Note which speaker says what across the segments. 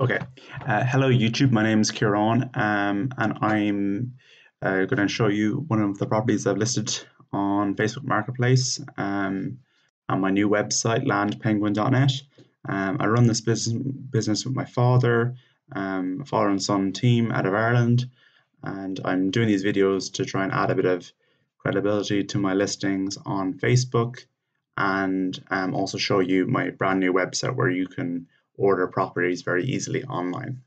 Speaker 1: Okay. Uh, hello, YouTube. My name is Ciaran, um, and I'm uh, going to show you one of the properties I've listed on Facebook Marketplace um, on my new website, landpenguin.net. Um, I run this business business with my father, um, father and son team out of Ireland, and I'm doing these videos to try and add a bit of credibility to my listings on Facebook, and um, also show you my brand new website where you can order properties very easily online.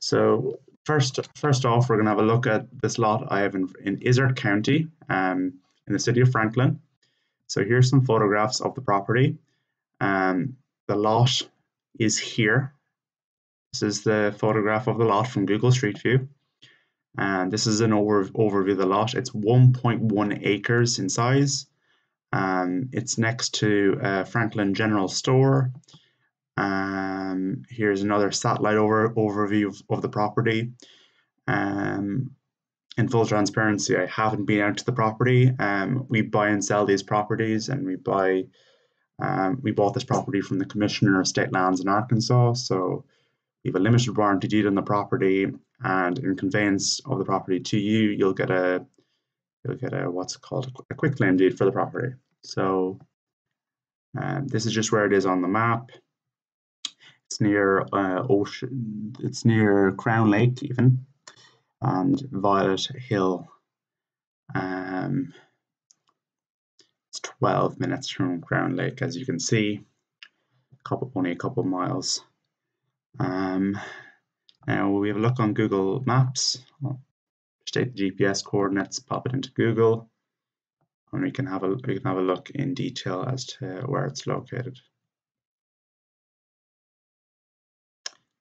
Speaker 1: So first, first off, we're going to have a look at this lot I have in, in Izard County um, in the city of Franklin. So here's some photographs of the property. Um, the lot is here. This is the photograph of the lot from Google Street View. And this is an over, overview of the lot. It's 1.1 acres in size. Um, it's next to uh, Franklin General Store. Um, here's another satellite over, overview of, of the property. Um, in full transparency, I haven't been out to the property. Um, we buy and sell these properties, and we buy. Um, we bought this property from the Commissioner of State Lands in Arkansas, so we have a limited warranty deed on the property, and in conveyance of the property to you, you'll get a you'll get a what's called a quick claim deed for the property. So um, this is just where it is on the map. It's near uh, ocean. It's near Crown Lake even, and Violet Hill. Um, it's 12 minutes from Crown Lake, as you can see. A couple, only a couple miles. Um, now we have a look on Google Maps. I'll state the GPS coordinates, pop it into Google, and we can have a we can have a look in detail as to where it's located.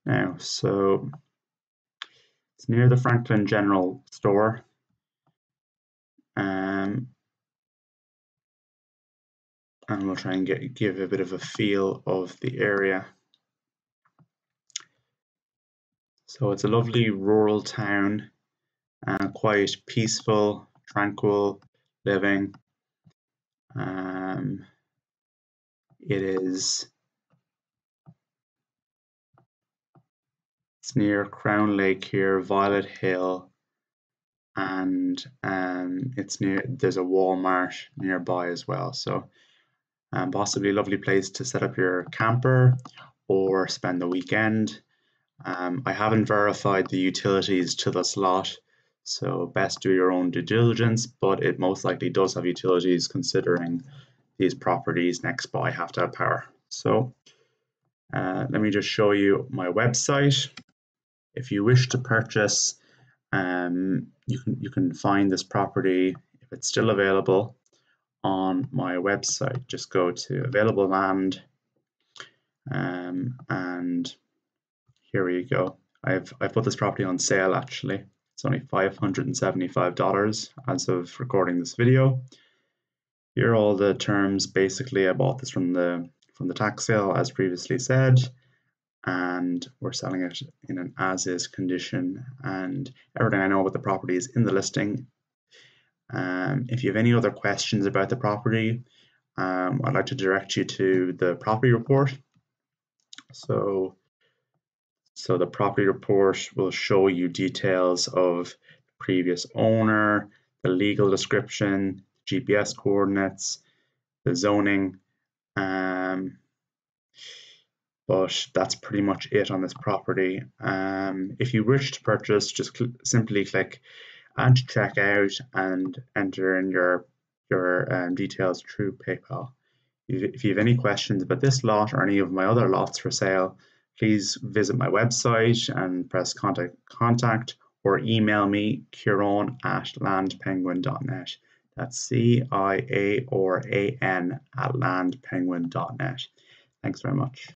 Speaker 1: Now. So it's near the Franklin General Store. Um, and we'll try and get give a bit of a feel of the area. So it's a lovely rural town, uh, quite peaceful, tranquil living. Um, it is It's near Crown Lake here, Violet Hill, and um, it's near. There's a Walmart nearby as well, so um, possibly a lovely place to set up your camper or spend the weekend. Um, I haven't verified the utilities to the slot, so best do your own due diligence, but it most likely does have utilities considering these properties next by have to have power. So uh, let me just show you my website. If you wish to purchase, um, you can you can find this property if it's still available on my website. Just go to available land, um, and here we go. I've I've put this property on sale actually. It's only five hundred and seventy-five dollars as of recording this video. Here are all the terms. Basically, I bought this from the from the tax sale as previously said and we're selling it in an as is condition and everything I know about the property is in the listing. Um, if you have any other questions about the property, um, I'd like to direct you to the property report. So, so the property report will show you details of previous owner, the legal description, GPS coordinates, the zoning, um, but that's pretty much it on this property. Um, if you wish to purchase, just cl simply click add to checkout and enter in your your um, details through PayPal. If you have any questions about this lot or any of my other lots for sale, please visit my website and press contact contact or email me Ciaran at landpenguin.net. That's C I A R A N at landpenguin.net. Thanks very much.